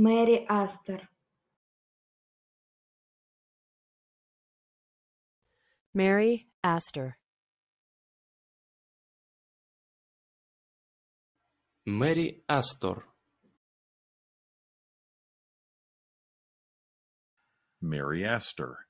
Mary Астер Mary Astor. Mary Астор. Mary Astor.